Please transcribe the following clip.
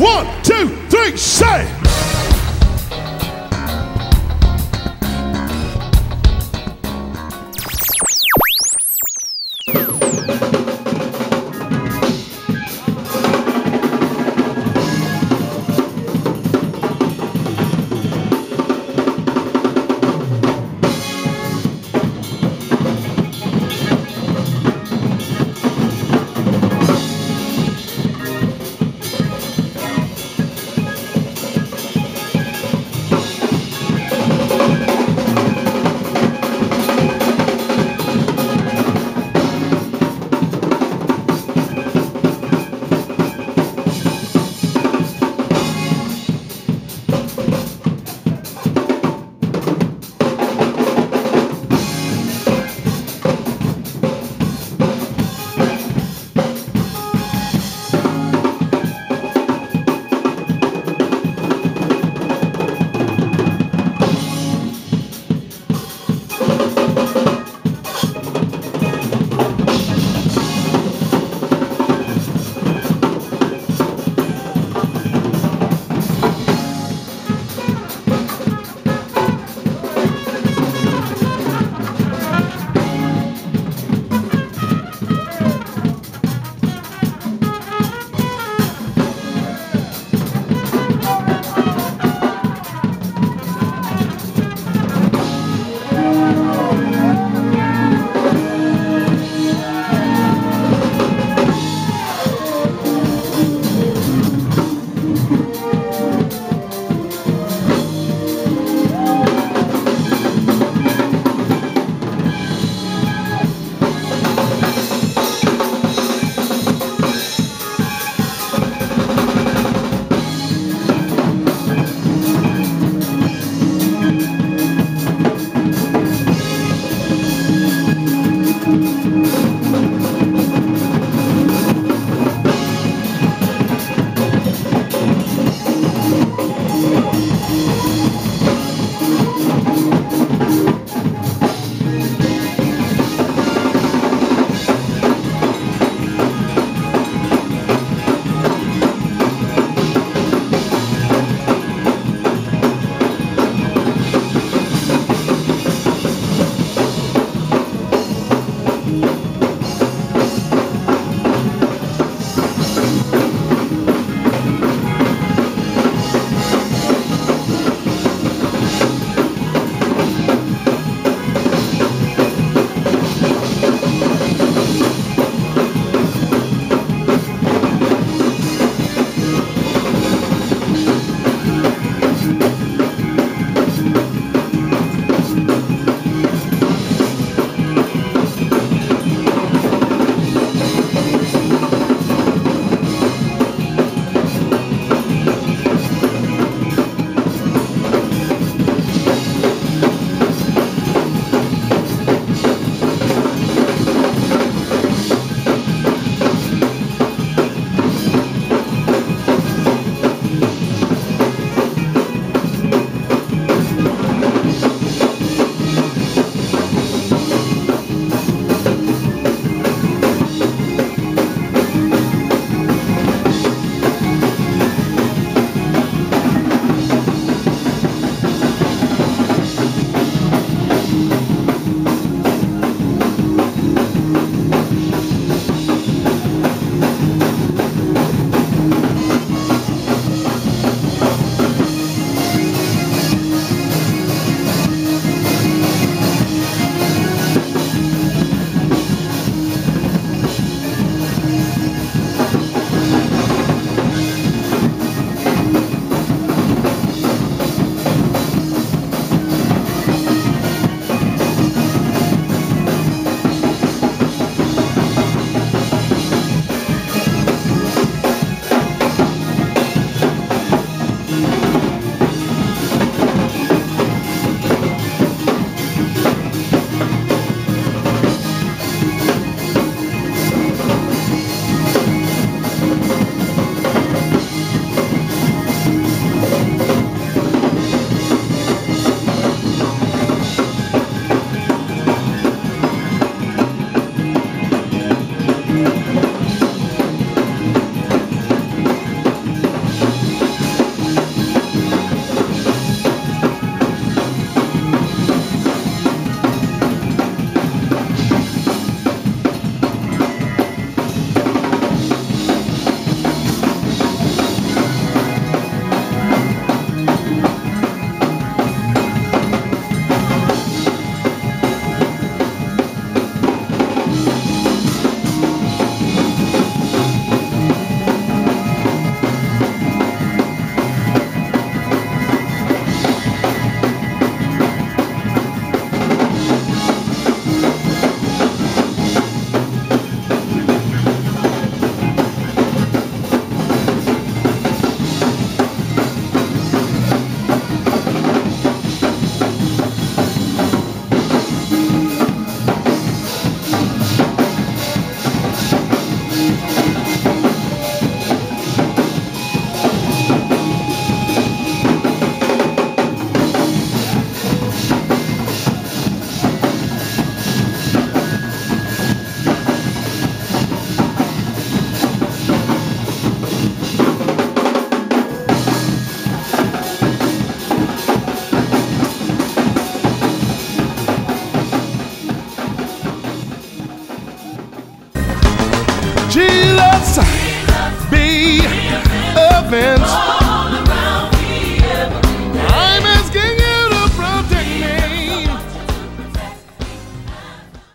One, two, three, say. us be offense.